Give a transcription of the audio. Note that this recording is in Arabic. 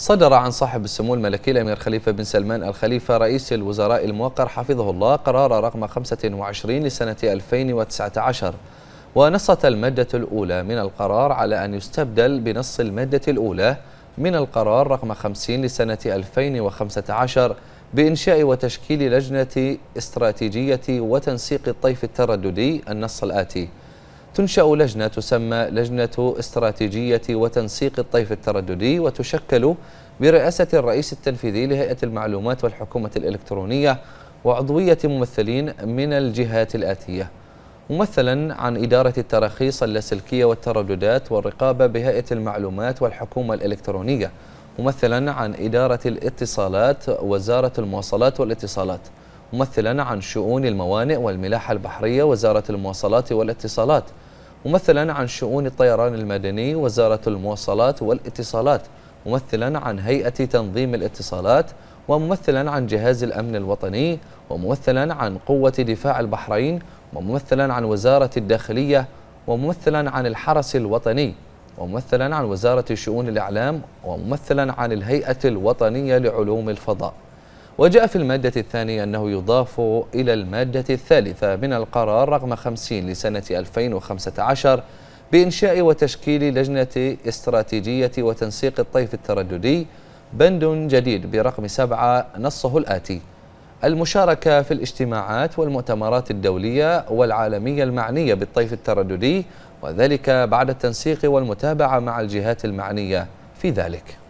صدر عن صاحب السمو الملكي الأمير خليفة بن سلمان الخليفة رئيس الوزراء الموقر حفظه الله قرار رقم 25 لسنة 2019 ونصت المادة الأولى من القرار على أن يستبدل بنص المادة الأولى من القرار رقم 50 لسنة 2015 بإنشاء وتشكيل لجنة استراتيجية وتنسيق الطيف الترددي النص الآتي. تنشأ لجنة تسمى لجنة استراتيجية وتنسيق الطيف الترددي وتشكل برئاسة الرئيس التنفيذي لهيئة المعلومات والحكومة الإلكترونية وعضوية ممثلين من الجهات الآتية. ممثلا عن إدارة التراخيص اللاسلكية والترددات والرقابة بهيئة المعلومات والحكومة الإلكترونية. ممثلا عن إدارة الاتصالات وزارة المواصلات والاتصالات. ممثلا عن شؤون الموانئ والملاحة البحرية وزارة المواصلات والاتصالات. ممثلا عن شؤون الطيران المدني وزارة المواصلات والاتصالات. ممثلا عن هيئة تنظيم الاتصالات وممثلا عن جهاز الأمن الوطني وممثلا عن قوة دفاع البحرين وممثلا عن وزارة الداخلية وممثلا عن الحرس الوطني وممثلا عن وزارة شؤون الإعلام وممثلا عن الهيئة الوطنية لعلوم الفضاء. وجاء في المادة الثانية أنه يضاف إلى المادة الثالثة من القرار رقم 50 لسنة 2015 بإنشاء وتشكيل لجنة استراتيجية وتنسيق الطيف الترددي بند جديد برقم سبعة نصه الآتي. المشاركة في الاجتماعات والمؤتمرات الدولية والعالمية المعنية بالطيف الترددي وذلك بعد التنسيق والمتابعة مع الجهات المعنية في ذلك.